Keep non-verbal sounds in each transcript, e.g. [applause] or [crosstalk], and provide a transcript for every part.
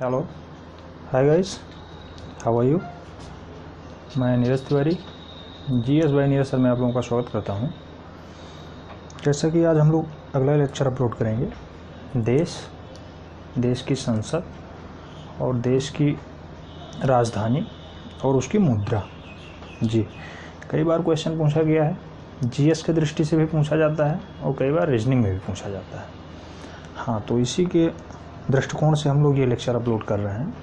Hello hi guys how are you मैं नीरज तिवारी। जी, S by Neeraj sir, मैं आप लोगों का स्वागत करता हूँ। जैसा कि आज हम लोग अगला लेक्चर अपलोड करेंगे, देश देश की संसद और देश की राजधानी और उसकी मुद्रा। जी, कई बार क्वेश्चन पूछा गया है। जीएस के दृष्टि से भी पूछा जाता है और कई बार रीजनिंग में भी पूछा जाता है। हाँ तो इसी के दृष्टिकोण से हम लोग ये लेक्चर अपलोड कर रहे हैं।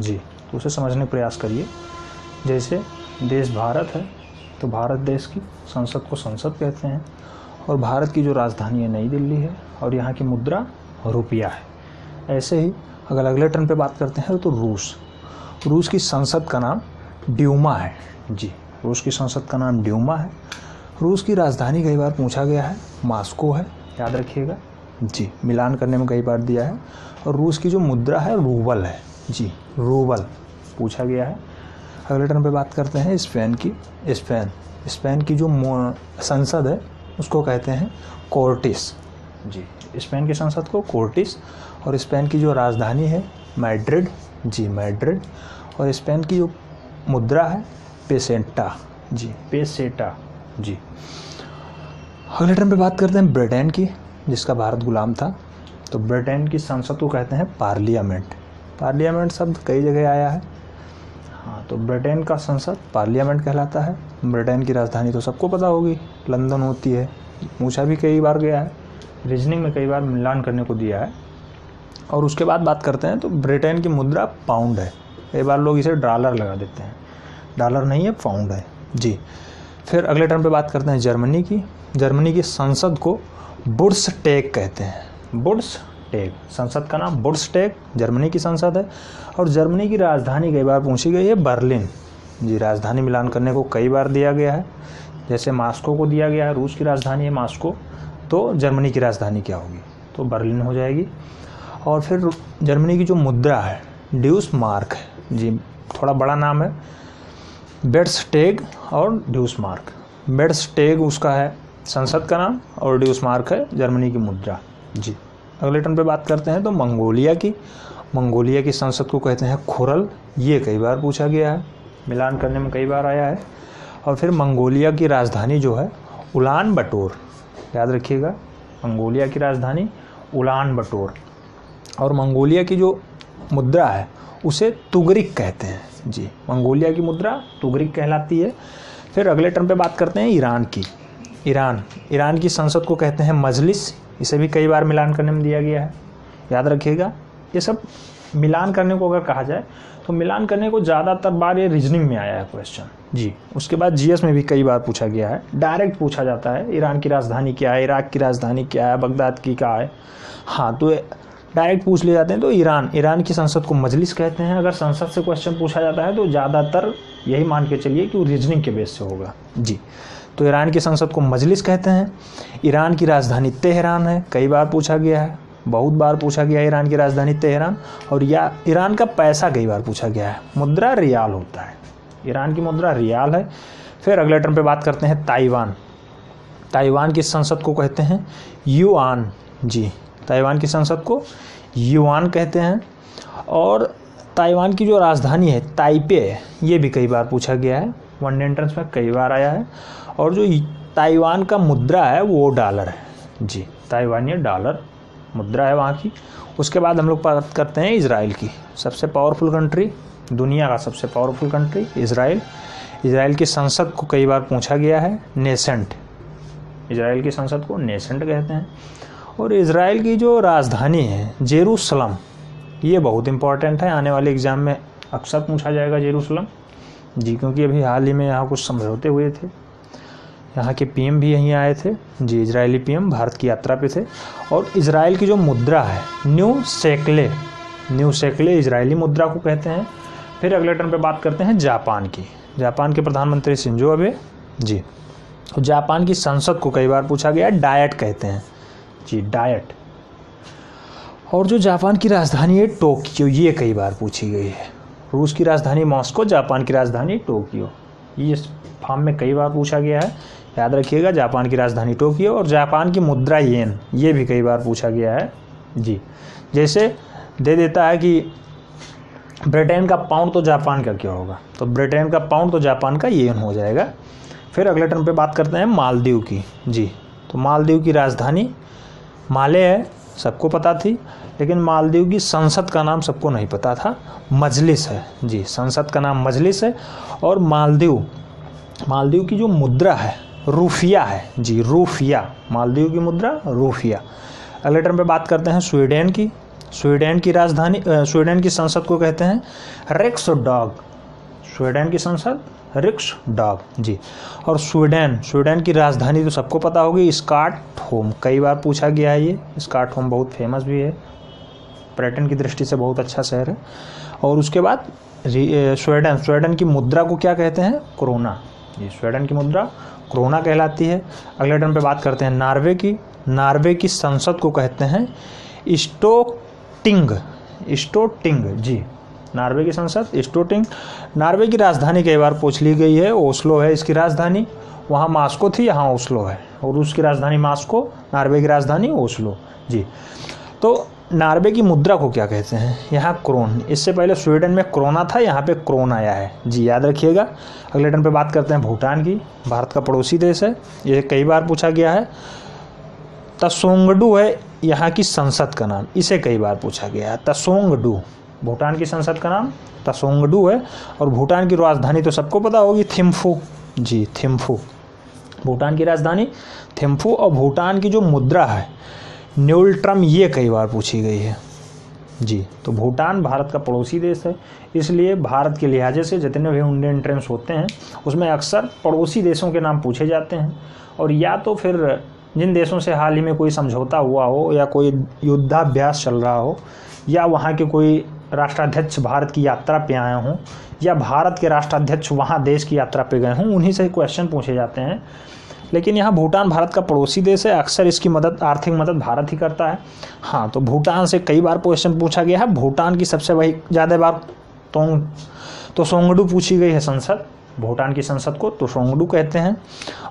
जी तो उसे समझने का प्रयास करिए। जैसे देश भारत है तो भारत देश की संसद को संसद कहते हैं और भारत की जो राजधानी है नई दिल्ली है और यहाँ की मुद्रा रुपया है। ऐसे ही अगर अगले टर्न पे बात करते हैं तो रूस। रूस की संसद का नाम ड्यूमा है। जी, रूस की संसद का नाम ड्यूमा है। रूस की राजधानी कई बार पूछा गया है, मास्को है, याद रखिएगा। जी, मिलान करने में कई बार दिया है। और रूस की जो मुद्रा है, रूबल है। जी, रूबल पूछा गया है। अगले टर्न पे बात करते हैं स्पेन की। स्पेन स्पेन की जो संसद है, उसको कहते हैं कोर्टिस। जी, स्पेन की संसद को कोर्टिस। और स्पेन की जो राजधानी है, मैड्रिड। जी, मैड्रिड। और स्पेन की जो मुद्रा है, पेसेंटा। जी, पेसेटा। जी। अगले टर्म पे बात करते हैं ब्रिटेन की। जिसका भारत गुलाम था तो ब्रिटेन की संसद को कहते हैं पार्लियामेंट। पार्लियामेंट शब्द कई जगह आया है। हाँ तो ब्रिटेन का संसद पार्लियामेंट कहलाता है। ब्रिटेन की राजधानी तो सबको पता होगी। लंदन होती है। पूछा भी कई बार गया है। रीजनिंग में कई बार मिलान करने को दिया है। और उसके बाद बात करते हैं तो ब्रिटेन की मुद्रा पाउंड है। कई बार लोग इसे डॉलर लगा देते हैं। डॉलर नहीं है, पाउंड है। जी। फिर अगले टर्म पे बात करते हैं जर्मनी की। जर्मनी की संसद को बुड्स टेक कहते हैं। बुड्स टेक संसद का नाम बुड्स टेक जर्मनी की संसद है। और जर्मनी की राजधानी कई बार पूछी गई है, बर्लिन। जी, राजधानी मिलान करने को कई बार दिया गया है। जैसे मास्को को दिया गया है, रूस की राजधानी है मास्को। तो जर्मनी की राजधानी क्या होगी? तो बर्लिन हो जाएगी। और फिर जर्मनी की जो मुद्रा है ड्यूस मार्क है। जी, थोड़ा बड़ा नाम है। बेड्सटेग और ड्यूस मार्क बेड्सटेग उसका है संसद का नाम और ड्यूस मार्क है जर्मनी की मुद्रा। जी। अगले टर्न पे बात करते हैं तो मंगोलिया की। मंगोलिया की संसद को कहते हैं खुरल ये कई बार पूछा गया है मिलान करने में कई बार आया है। और फिर मंगोलिया की राजधानी जो है उलान बटोर याद रखिएगा मंगोलिया की राजधानी उलान बटोर और मंगोलिया की जो मुद्रा है उसे तुगरिक कहते हैं। जी मंगोलिया की मुद्रा तुगरिक कहलाती है। फिर अगले टर्म पे बात करते हैं ईरान की। ईरान। ईरान की संसद को कहते हैं मजलिस। इसे भी कई बार मिलान करने में दिया गया है। याद रखिएगा, ये सब मिलान करने को अगर कहा जाए तो मिलान करने को ज़्यादातर बार ये रीजनिंग में आया है क्वेश्चन जी, उसके बाद जीएस में भी कई बार पूछा गया है। डायरेक्ट पूछा जाता है, ईरान की राजधानी क्या है, इराक की राजधानी क्या है, बगदाद की क्या है। हाँ तो डायरेक्ट पूछ ले जाते हैं तो ईरान। ईरान की संसद को मजलिस कहते हैं। अगर संसद से क्वेश्चन पूछा जाता है तो ज़्यादातर यही मान के चलिए कि वो रीजनिंग के बेस से होगा। जी तो ईरान की संसद को मजलिस कहते हैं। ईरान की राजधानी तेहरान है, कई बार पूछा गया है, बहुत बार पूछा गया है ईरान की राजधानी तेहरान, और या ईरान का पैसा कई बार पूछा गया है। मुद्रा रियाल होता है। ईरान की मुद्रा रियाल है। फिर अगले टर्म पे बात करते हैं ताइवान। ताइवान की संसद को कहते हैं युआन। जी, ताइवान की संसद को युआन कहते हैं। और ताइवान की जो राजधानी है, ताइपे, ये भी कई बार पूछा गया है। वन एंट्रेंस में कई बार आया है। और जो ताइवान का मुद्रा है, वो डॉलर है। जी ताइवानी डॉलर मुद्रा है वहाँ की। उसके बाद हम लोग बात करते हैं इसराइल की। सबसे पावरफुल कंट्री दुनिया का सबसे पावरफुल कंट्री इसराइल इसराइल की संसद को कई बार पूछा गया है नेसेंट इसराइल की संसद को नेसेंट कहते हैं। और इसराइल की जो राजधानी है, जेरूसलम, ये बहुत इंपॉर्टेंट है। आने वाले एग्ज़ाम में अक्सर पूछा जाएगा जेरूसलम। जी, क्योंकि अभी हाल ही में यहाँ कुछ समझौते हुए थे। यहाँ के पीएम भी यहीं आए थे, जी इजरायली पीएम भारत की यात्रा पे थे। और इसराइल की जो मुद्रा है, new shekel new shekel Israeli मुद्रा को कहते हैं। फिर अगले टर्म पे बात करते हैं जापान की। जापान के प्रधानमंत्री सिंजो अबे, जी। जापान की संसद को कई बार पूछा गया, डायट कहते हैं। जी, डायट। और जो जापान की राजधानी है टोक्यो, ये कई बार पूछी गई है। रूस की राजधानी मॉस्को, जापान की राजधानी टोक्यो। ये इस फॉर्म में कई बार पूछा गया है। याद रखिएगा, जापान की राजधानी टोक्यो और जापान की मुद्रा येन, ये भी कई बार पूछा गया है। जी, जैसे दे देता है कि ब्रिटेन का पाउंड तो जापान का क्या होगा? तो ब्रिटेन का पाउंड तो जापान का येन हो जाएगा। फिर अगले टर्म पे बात करते हैं मालदीव की। जी तो मालदीव की राजधानी माले है, सबको पता थी, लेकिन मालदीव की संसद का नाम सबको नहीं पता था, मजलिस है। जी, संसद का नाम मजलिस है और मालदीव मालदीव की जो मुद्रा है रूफिया है। जी, रूफिया। मालदीव की मुद्रा, रूफिया। अगले टर्म पे बात करते हैं स्वीडन की। स्वीडन की राजधानी स्वीडन की संसद को कहते हैं रिक्स डॉग स्वीडन की संसद रिक्स डॉग जी, और स्वीडन स्वीडन की राजधानी तो सबको पता होगी स्काट होम कई बार पूछा गया है ये। स्काट होम बहुत फ़ेमस भी है। पर्यटन की दृष्टि से बहुत अच्छा शहर है। और उसके बाद स्वीडन। स्वीडन की मुद्रा को क्या कहते हैं? कोरोना। ये स्वीडन की मुद्रा कोरोना कहलाती है। अगले टर्म पे बात करते हैं नार्वे की। नार्वे की संसद को कहते हैं स्टोटिंग स्टोटिंग जी। नार्वे की संसद स्टोटिंग नार्वे की राजधानी कई बार पूछ ली गई है। ओस्लो है इसकी राजधानी। वहाँ मास्को थी, यहाँ ओस्लो है। और उसकी राजधानी मास्को, नार्वे की राजधानी ओस्लो। जी। तो नार्वे की मुद्रा को क्या कहते हैं? यहाँ क्रोन। इससे पहले स्वीडन में क्रोना था, यहाँ पे क्रोन आया है। जी, याद रखिएगा। अगले टर्न पे बात करते हैं भूटान की। भारत का पड़ोसी देश है। ये कई बार पूछा गया है। तसोंगडू है यहाँ की संसद का नाम। इसे कई बार पूछा गया है। तसोंगडू। भूटान की संसद का नाम तसोंगडू है। और भूटान की राजधानी तो सबको पता होगी, थिम्फू। जी, थिम्फू। भूटान की राजधानी थिम्फू। और भूटान की जो मुद्रा है न्यूल्ट्रम ये कई बार पूछी गई है। जी तो भूटान भारत का पड़ोसी देश है। इसलिए भारत के लिहाजे से जितने भी इंडियन एंट्रेंस होते हैं, उसमें अक्सर पड़ोसी देशों के नाम पूछे जाते हैं। और या तो फिर जिन देशों से हाल ही में कोई समझौता हुआ हो या कोई युद्धाभ्यास चल रहा हो, या वहाँ के कोई राष्ट्राध्यक्ष भारत की यात्रा पे आए हों, या भारत के राष्ट्राध्यक्ष वहाँ देश की यात्रा पे गए हों, उन्हीं से क्वेश्चन पूछे जाते हैं। लेकिन यहाँ भूटान भारत का पड़ोसी देश है, अक्सर इसकी मदद, आर्थिक मदद भारत ही करता है। हाँ तो भूटान से कई बार क्वेश्चन पूछा गया है। भूटान की सबसे वही ज़्यादा बार तोंग तो सोंगडू पूछी गई है संसद। भूटान की संसद को तो सोंगडू कहते हैं।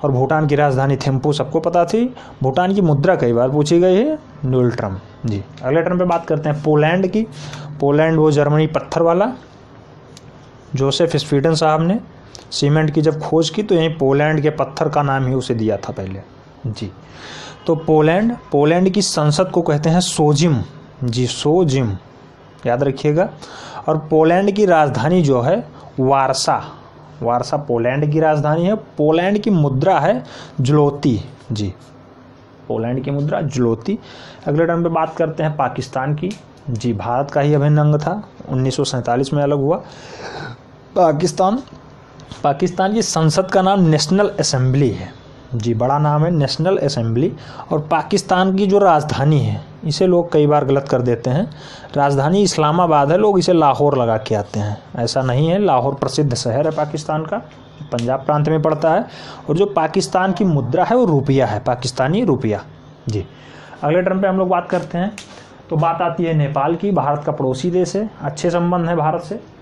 और भूटान की राजधानी थिम्पू सबको पता थी। भूटान की मुद्रा कई बार पूछी गई है न्यूल्ट्रम जी, अगले टर्म पे बात करते हैं। पोलैंड की, पोलैंड वो जर्मनी पत्थर वाला, जोसेफ स्वीडन साहब ने सीमेंट की जब खोज की तो यहीं पोलैंड के पत्थर का नाम ही उसे दिया था पहले। जी। तो पोलैंड पोलैंड की संसद को कहते हैं सोजिम। जी, सोजिम। याद रखिएगा। और पोलैंड की राजधानी जो है, वारसा। वारसा पोलैंड की राजधानी है। पोलैंड की मुद्रा है जलोती जी। पोलैंड की मुद्रा जलोती अगले टर्म पे बात करते हैं पाकिस्तान की। जी, भारत का ही अभिन्न अंग था। उन्नीस सौ सैंतालीस में अलग हुआ। पाकिस्तान पाकिस्तान की संसद का नाम नेशनल असेंबली है। जी, बड़ा नाम है नेशनल असेंबली। और पाकिस्तान की जो राजधानी है, इसे लोग कई बार गलत कर देते हैं। राजधानी इस्लामाबाद है, लोग इसे लाहौर लगा के आते हैं। ऐसा नहीं है, लाहौर प्रसिद्ध शहर है पाकिस्तान का पंजाब प्रांत में पड़ता है। और जो पाकिस्तान की मुद्रा है, वो रुपया है, पाकिस्तानी रुपया। जी, अगले टर्म पे हम लोग बात करते हैं। तो बात आती है नेपाल की, भारत का पड़ोसी देश है। अच्छे संबंध है भारत से।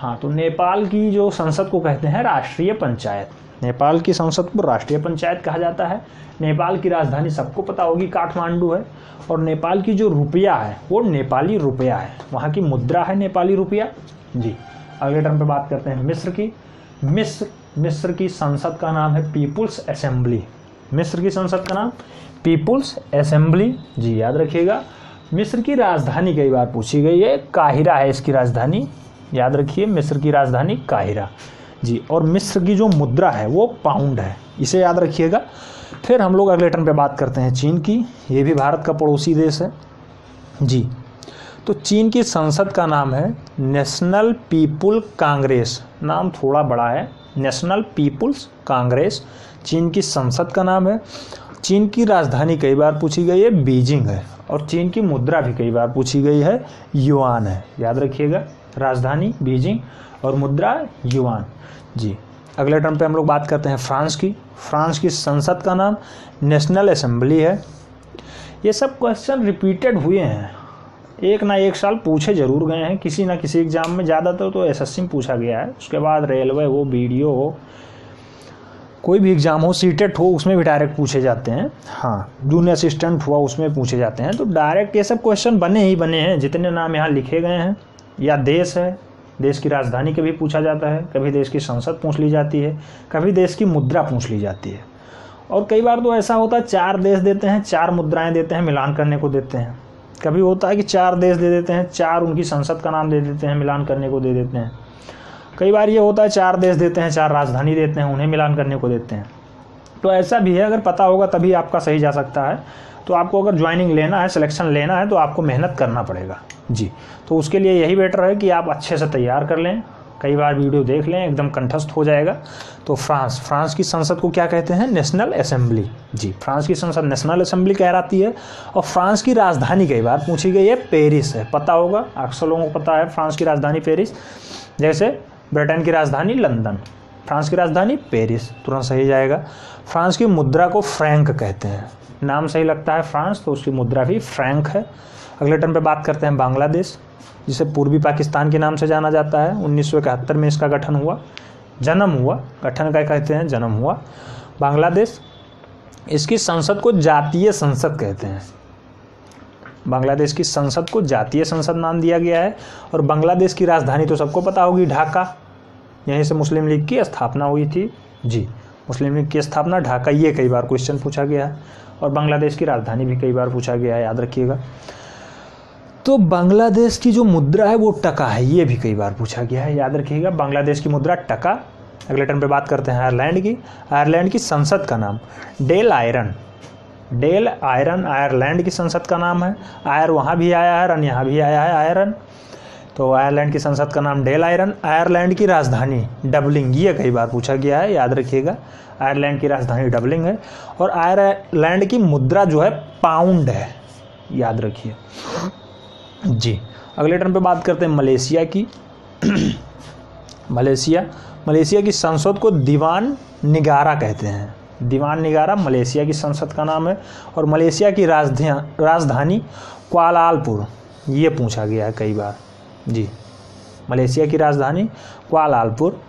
हाँ तो नेपाल की जो संसद को कहते हैं राष्ट्रीय पंचायत। नेपाल की संसद को राष्ट्रीय पंचायत कहा जाता है। नेपाल की राजधानी सबको पता होगी, काठमांडू है। और नेपाल की जो रुपया है, वो नेपाली रुपया है। वहाँ की मुद्रा है नेपाली रुपया। जी, अगले टर्म पे बात करते हैं मिस्र की। मिस्र मिस्र की संसद का नाम है पीपुल्स असेंबली। मिस्र की संसद का नाम पीपुल्स असेंबली। जी, याद रखिएगा। मिस्र की राजधानी कई बार पूछी गई है। काहिरा है इसकी राजधानी। याद रखिए, मिस्र की राजधानी काहिरा। जी, और मिस्र की जो मुद्रा है, वो पाउंड है। इसे याद रखिएगा। फिर हम लोग अगले टर्न पे बात करते हैं चीन की। ये भी भारत का पड़ोसी देश है। जी तो चीन की संसद का नाम है नेशनल पीपुल कांग्रेस। नाम थोड़ा बड़ा है, नेशनल पीपुल्स कांग्रेस। चीन की संसद का नाम है। चीन की राजधानी कई बार पूछी गई है, बीजिंग है। और चीन की मुद्रा भी कई बार पूछी गई है, युआन है। याद रखिएगा। राजधानी, बीजिंग और मुद्रा युवान जी, अगले टर्म पे हम लोग बात करते हैं फ्रांस की। फ्रांस की संसद का नाम नेशनल असेंबली है। ये सब क्वेश्चन रिपीटेड हुए हैं। एक ना एक साल पूछे ज़रूर गए हैं। किसी ना किसी एग्ज़ाम में ज़्यादातर तो एसएससी में पूछा गया है। उसके बाद रेलवे हो वीडियो हो, कोई भी एग्ज़ाम हो सीटेट हो, उसमें भी डायरेक्ट पूछे जाते हैं। हाँ जूनियर असिस्टेंट हुआ, उसमें पूछे जाते हैं। तो डायरेक्ट ये सब क्वेश्चन बने ही बने हैं, जितने नाम यहाँ लिखे गए हैं। या देश है, देश की राजधानी कभी पूछा जाता है, कभी देश की संसद पूछ ली जाती है, कभी देश की मुद्रा पूछ ली जाती है। और कई बार तो ऐसा होता है, चार देश देते हैं, चार मुद्राएँ देते हैं, मिलान करने को देते हैं। कभी होता है कि चार देश दे देते हैं, चार उनकी संसद का नाम दे देते हैं, मिलान करने को दे देते हैं। कई बार ये होता है, चार देश देते हैं, चार राजधानी देते हैं, उन्हें मिलान करने को देते हैं। तो ऐसा भी है, अगर पता होगा तभी आपका सही जा सकता है। तो आपको अगर ज्वाइनिंग लेना है सिलेक्शन लेना है तो आपको मेहनत करना पड़ेगा। जी। तो उसके लिए यही बेटर है कि आप अच्छे से तैयार कर लें, कई बार वीडियो देख लें, एकदम कंठस्थ हो जाएगा। तो फ्रांस फ्रांस की संसद को क्या कहते हैं? National assembly. जी, फ्रांस की संसद नेशनल असेंबली कहलाती है और फ्रांस की राजधानी कई बार पूछी गई है, पेरिस है। पता होगा, अक्सर लोगों को पता है, फ्रांस की राजधानी पेरिस, जैसे ब्रिटेन की राजधानी लंदन। फ्रांस की राजधानी पेरिस, तुरंत सही जाएगा। फ्रांस की मुद्रा को फ्रैंक कहते हैं। नाम सही लगता है फ्रांस तो उसकी मुद्रा भी फ्रैंक है। अगले टर्म पे बात करते हैं बांग्लादेश, जिसे पूर्वी पाकिस्तान के नाम से जाना जाता है। उन्नीस सौ इकहत्तर में इसका गठन हुआ, जन्म हुआ, गठन का कहते हैं जन्म हुआ। बांग्लादेश इसकी संसद को जातीय संसद कहते हैं। बांग्लादेश की संसद को जातीय संसद नाम दिया गया है और बांग्लादेश की राजधानी तो सबको पता होगी, ढाका। यहीं से मुस्लिम लीग की स्थापना हुई थी। जी, मुस्लिम लीग की स्थापना, ढाका, ये कई बार क्वेश्चन पूछा गया है। और बांग्लादेश की राजधानी भी कई बार पूछा गया है, याद रखिएगा। तो बांग्लादेश की जो मुद्रा है वो टका है, ये भी कई बार पूछा गया है। याद रखिएगा, बांग्लादेश की मुद्रा टका। अगले टर्म पे बात करते हैं आयरलैंड की। आयरलैंड की संसद का नाम Dail Eireann. Dail Eireann, Ireland की संसद का नाम है। आयर वहाँ भी आया है, रन यहाँ भी आया है, आयरन। तो आयरलैंड की संसद का नाम डेल आयरन। आयरलैंड की राजधानी डबलिंग, ये कई बार पूछा गया है, याद रखिएगा। आयरलैंड की राजधानी डबलिंग है। और आयरलैंड की मुद्रा जो है, पाउंड है। याद रखिए। जी, अगले टर्म पे बात करते हैं मलेशिया की। [clears throat] मलेशिया मलेशिया की संसद को दीवान निगारा कहते हैं। दीवान निगारा मलेशिया की संसद का नाम है और मलेशिया की राजधानी राजधानी क्वालालपुर। ये पूछा गया है कई बार। जी, मलेशिया की राजधानी क्वालालपुर।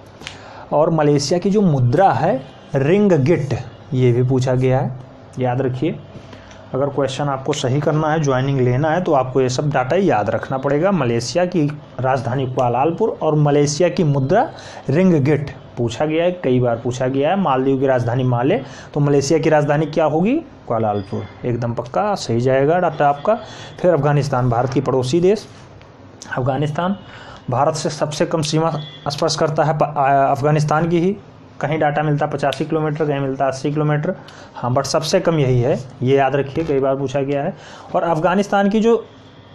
और मलेशिया की जो मुद्रा है रिंग गिट ये भी पूछा गया है। याद रखिए अगर क्वेश्चन आपको सही करना है ज्वाइनिंग लेना है तो आपको ये सब डाटा याद रखना पड़ेगा। मलेशिया की राजधानी क्वालालपुर और मलेशिया की मुद्रा रिंग गिट पूछा गया है, कई बार पूछा गया है, मालदीव की राजधानी माले। तो मलेशिया की राजधानी क्या होगी? क्वालालपुर एकदम पक्का, सही जाएगा डाटा आपका। फिर अफ़गानिस्तान, भारत की पड़ोसी देश। अफ़गानिस्तान, भारत से सबसे कम सीमा स्पर्श करता है अफ़गानिस्तान की ही। कहीं डाटा मिलता है पचासी किलोमीटर, कहीं मिलता है अस्सी किलोमीटर। हाँ बट सबसे कम यही है, ये याद रखिए, कई बार पूछा गया है। और अफ़गानिस्तान की जो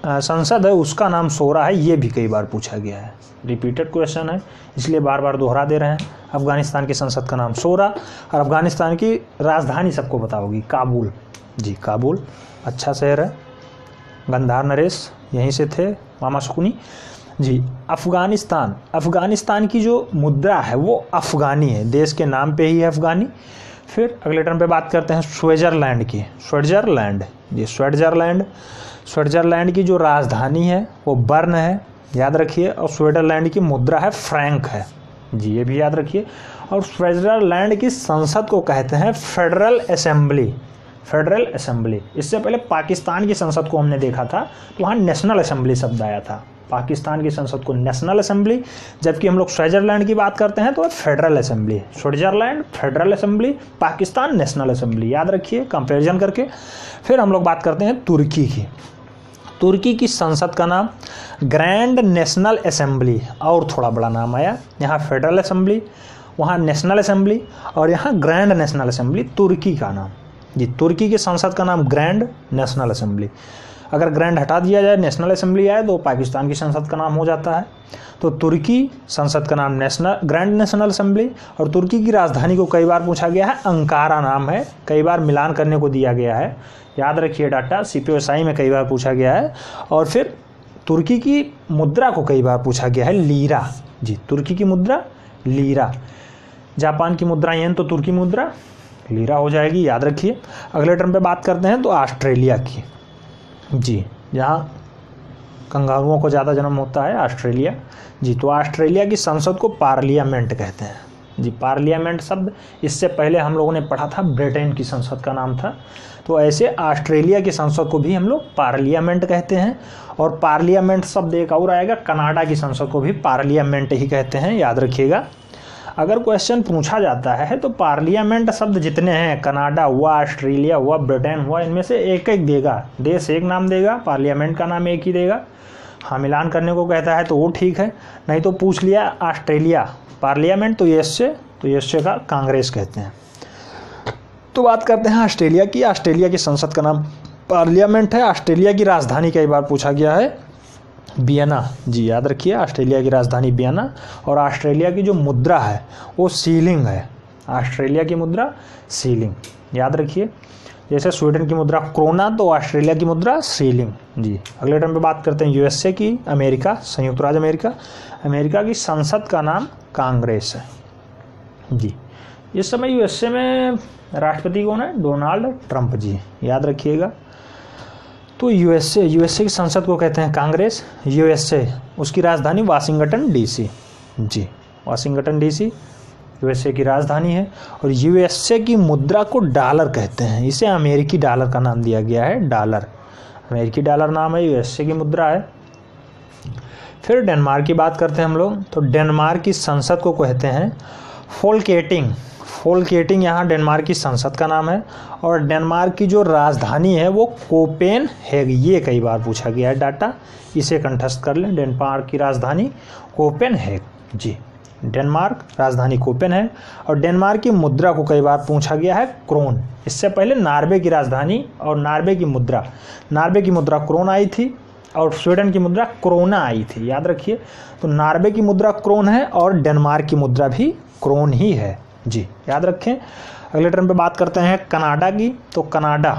संसद है, उसका नाम सोरा है, ये भी कई बार पूछा गया है। रिपीटेड क्वेश्चन है, इसलिए बार बार दोहरा दे रहे हैं। अफ़गानिस्तान की संसद का नाम सोरा, और अफ़गानिस्तान की राजधानी सबको बताओगी काबुल। जी, काबुल अच्छा शहर है। गंधार नरेश यहीं से थे, मामा सुकुनी। जी, अफ़गानिस्तान। अफ़गानिस्तान की जो मुद्रा है, वो अफ़गानी है। देश के नाम पे ही है अफ़गानी। फिर अगले टर्म पे बात करते हैं स्विट्ज़रलैंड की। स्विट्ज़रलैंड, जी, स्विट्ज़रलैंड। स्विट्ज़रलैंड की जो राजधानी है, वो बर्न है, याद रखिए। और स्विट्ज़रलैंड की मुद्रा है फ्रैंक है। जी, ये भी याद रखिए। और स्विट्ज़रलैंड की संसद को कहते हैं फेडरल असेंबली। फेडरल असेंबली इससे पहले पाकिस्तान की संसद को हमने देखा था तो वहाँ नेशनल असेंबली शब्द आया था। पाकिस्तान की संसद को नेशनल असेंबली जबकि हम लोग स्विट्जरलैंड की बात करते हैं तो federal assembly Switzerland federal assembly Pakistan national assembly याद रखिए कंपेरिजन करके। फिर हम लोग बात करते हैं तुर्की की। तुर्की की संसद का नाम ग्रैंड नेशनल असेंबली और थोड़ा बड़ा नाम आया। यहाँ फेडरल असेंबली वहाँ नेशनल असेंबली और यहाँ ग्रैंड नेशनल असेंबली तुर्की का नाम। जी, तुर्की की संसद का नाम ग्रैंड नेशनल असेंबली। अगर ग्रैंड हटा दिया जाए, नेशनल असेंबली आए तो पाकिस्तान की संसद का नाम हो जाता है। तो तुर्की संसद का नाम नेशनल, ग्रैंड नेशनल असेंबली, और तुर्की की राजधानी को कई बार पूछा गया है, अंकारा नाम है। कई बार मिलान करने को दिया गया है। याद रखिए डाटा सी पी में कई बार पूछा गया है, और फिर तुर्की की मुद्रा को कई बार पूछा गया है, लीरा। जी, तुर्की की मुद्रा, लीरा। जापान की मुद्रा, येन तो तुर्की मुद्रा लीरा हो जाएगी, याद रखिए। अगले टर्म पे बात करते हैं तो ऑस्ट्रेलिया की। जी यहाँ कंगारुओं को ज़्यादा जन्म होता है, ऑस्ट्रेलिया। जी तो ऑस्ट्रेलिया की संसद को पार्लियामेंट कहते हैं। जी, पार्लियामेंट शब्द, इससे पहले हम लोगों ने पढ़ा था, ब्रिटेन की संसद का नाम था। तो ऐसे ऑस्ट्रेलिया की संसद को भी हम लोग पार्लियामेंट कहते हैं। और पार्लियामेंट शब्द एक और आएगा, कनाडा की संसद को भी पार्लियामेंट ही कहते हैं, याद रखिएगा। अगर क्वेश्चन पूछा जाता है तो पार्लियामेंट शब्द जितने हैं, कनाडा हुआ, ऑस्ट्रेलिया हुआ, ब्रिटेन हुआ, इनमें से एक एक देगा। देश एक नाम देगा पार्लियामेंट का नाम एक ही देगा। हाँ मिलान करने को कहता है तो वो ठीक है। नहीं तो पूछ लिया, ऑस्ट्रेलिया। पार्लियामेंट तो यश से तो यश से का कांग्रेस कहते हैं। तो बात करते हैं ऑस्ट्रेलिया की। ऑस्ट्रेलिया की संसद का नाम पार्लियामेंट है। ऑस्ट्रेलिया की राजधानी कई बार पूछा गया है। बियना, जी याद रखिए, ऑस्ट्रेलिया की राजधानी बियना, और ऑस्ट्रेलिया की जो मुद्रा है, वो सीलिंग है। ऑस्ट्रेलिया की मुद्रा सीलिंग, याद रखिए। जैसे स्वीडन की मुद्रा क्रोना तो ऑस्ट्रेलिया की मुद्रा सीलिंग, जी। अगले टर्म पे बात करते हैं यूएसए की, अमेरिका, संयुक्त राज्य अमेरिका। अमेरिका की संसद का नाम कांग्रेस है, जी। इस समय यूएसए में राष्ट्रपति कौन है? डोनाल्ड ट्रंप, जी। याद रखिएगा। तो यूएसए यूएसए की संसद को कहते हैं कांग्रेस यूएसए उसकी राजधानी वाशिंगटन डीसी जी, वाशिंगटन डीसी यूएसए की राजधानी है और यूएसए की मुद्रा को डॉलर कहते हैं। इसे अमेरिकी डॉलर का नाम दिया गया है, डॉलर। अमेरिकी डॉलर नाम है यूएसए की मुद्रा है। फिर डेनमार्क की बात करते हैं हम लोग। तो डेनमार्क की संसद को कहते हैं, फोलकेटिंग। फोलकेटिंग यहाँ डेनमार्क की संसद का नाम है और डेनमार्क की जो राजधानी है वो कोपेन है ये कई बार पूछा गया है डाटा। इसे कंठस्थ कर लें डेनमार्क की राजधानी कोपेन है जी, डेनमार्क राजधानी कोपेन है और डेनमार्क की मुद्रा को कई बार पूछा गया है क्रोन। इससे पहले नार्वे की राजधानी और नार्वे की मुद्रा। नार्वे की मुद्रा क्रोन आई थी और स्वीडन की मुद्रा क्रोना आई थी। याद रखिए तो नार्वे की मुद्रा क्रोन है और डेनमार्क की मुद्रा भी क्रोन ही है। जी, याद रखें, अगले टर्म पे बात करते हैं कनाडा की तो कनाडा।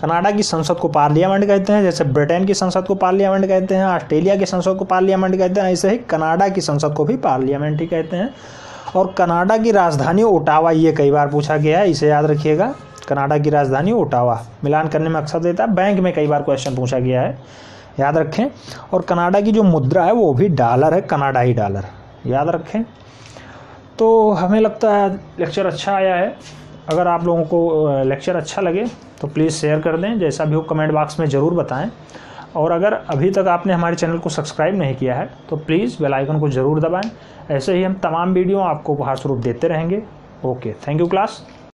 कनाडा की संसद को पार्लियामेंट कहते हैं, जैसे ब्रिटेन की संसद को पार्लियामेंट कहते हैं, ऑस्ट्रेलिया की संसद को पार्लियामेंट कहते हैं, ऐसे ही कनाडा की संसद को भी पार्लियामेंट ही कहते हैं। और कनाडा की राजधानी ओटावा, ये कई बार पूछा गया है, इसे याद रखिएगा। कनाडा की राजधानी ओटावा, मिलान करने में अक्सर देता है, बैंक में कई बार क्वेश्चन पूछा गया है, याद रखें। और कनाडा की जो मुद्रा है, वो भी डॉलर है, कनाडाई डॉलर। याद रखें। तो हमें लगता है लेक्चर अच्छा आया है। अगर आप लोगों को लेक्चर अच्छा लगे तो प्लीज़ शेयर कर दें। जैसा भी हो कमेंट बॉक्स में ज़रूर बताएँ। और अगर अभी तक आपने हमारे चैनल को सब्सक्राइब नहीं किया है तो प्लीज़ बेल आइकन को ज़रूर दबाएँ। ऐसे ही हम तमाम वीडियो आपको उपहार स्वरूप देते रहेंगे। Okay thank you class